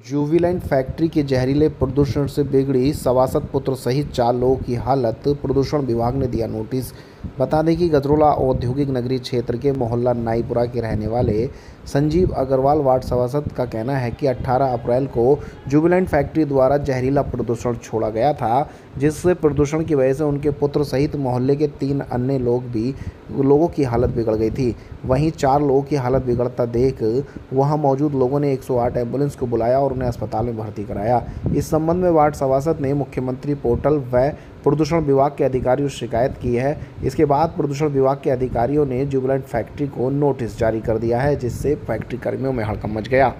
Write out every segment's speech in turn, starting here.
Jubilant factory के जहरीले प्रदूषण से बिगड़ी सवासत पुत्र सहित चार लोगों की हालत प्रदूषण विभाग ने दिया नोटिस। बता दें कि गजरोला औद्योगिक नगरी क्षेत्र के मोहल्ला नाईपुरा के रहने वाले संजीव अग्रवाल वार्ड सभासद का कहना है कि 18 अप्रैल को जुबिलेंट फैक्ट्री द्वारा जहरीला प्रदूषण छोड़ा गया था, जिससे प्रदूषण की वजह से उनके पुत्र सहित मोहल्ले के तीन अन्य लोग भी, लोगों की हालत बिगड़ गई थी। वहीं चार लोगों की हालत बिगड़ता देख वहाँ मौजूद लोगों ने 108 एंबुलेंस को बुलाया और उन्हें अस्पताल में भर्ती कराया। इस संबंध में वार्ड सभासद ने मुख्यमंत्री पोर्टल व प्रदूषण विभाग के अधिकारियों से शिकायत की है। इसके बाद प्रदूषण विभाग के अधिकारियों ने जुबिलेंट फैक्ट्री को नोटिस जारी कर दिया है जिससे फैक्ट्री कर्मियों में हड़कम मच गया।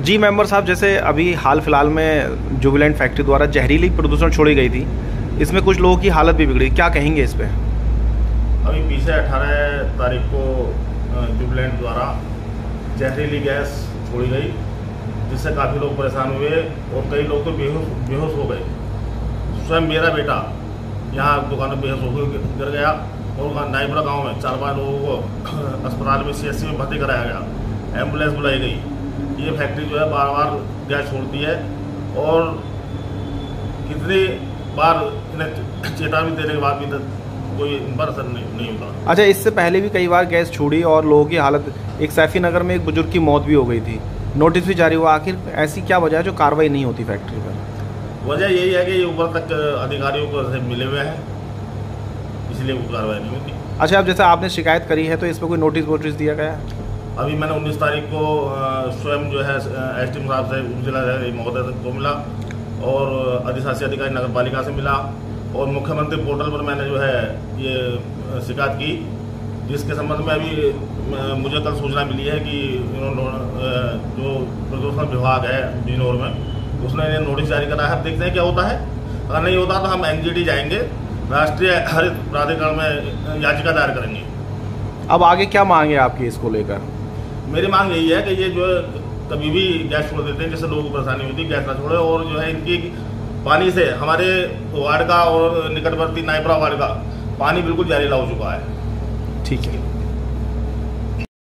जी मेंबर साहब जैसे अभी हाल फ़िलहाल में जुबिलेंट फैक्ट्री द्वारा जहरीली प्रदूषण छोड़ी गई थी इसमें कुछ लोगों की हालत भी बिगड़ी। क्या कहेंगे इस पर अभी पीछे अठारह तारीख को जुबलेंट द्वारा जहरीली गैस छोड़ी गई जिससे काफ़ी लोग परेशान हुए और कई लोग तो बेहोश बेहोश हो गए। स्वयं मेरा बेटा यहाँ दुकान में बेहोश हो गिर गया और वहाँ नाइबरा गाँव में चार पाँच लोगों को अस्पताल में सीएससी में भर्ती कराया गया। एंबुलेंस बुलाई गई। ये फैक्ट्री जो है बार बार गैस छोड़ती है और कितनी बार इन्हें चेतावनी देने के बाद भी कोई इन पर असर नहीं, नहीं होता। अच्छा इससे पहले भी कई बार गैस छोड़ी और लोगों की हालत एक सैफी नगर में एक बुज़ुर्ग की मौत भी हो गई थी। नोटिस भी जारी हुआ आखिर ऐसी क्या वजह है जो कार्रवाई नहीं होती फैक्ट्री पर? वजह यही है कि ये ऊपर तक अधिकारियों को मिले हुए हैं। इसलिए वो कार्रवाई नहीं होती। अच्छा अब जैसे आपने शिकायत करी है तो इस पर कोई नोटिस वोटिस दिया गया है? अभी मैंने उन्नीस तारीख को स्वयं जो है एस टी साहब से जिला महोदय को मिला और अधिशासी अधिकारी नगर पालिका से मिला और मुख्यमंत्री पोर्टल पर मैंने जो है ये शिकायत की। जिसके संबंध में अभी मुझे कल सूचना मिली है कि जो प्रदूषण विभाग है बिजनौर में उसने नोटिस जारी करा है। देखते हैं क्या होता है। अगर नहीं होता तो हम एनजीटी जाएँगे। राष्ट्रीय हरित प्राधिकरण में याचिका दायर करेंगे। अब आगे क्या मांगे आपकी इसको लेकर? मेरी मांग यही है कि ये जो कभी भी गैस छोड़ देते हैं जिससे लोगों को परेशानी होती है गैस ना छोड़े और जो है इनकी पानी से हमारे वार्ड का और निकटवर्ती नाइपरा वार्ड का पानी बिल्कुल जहरीला हो चुका है। ठीक है।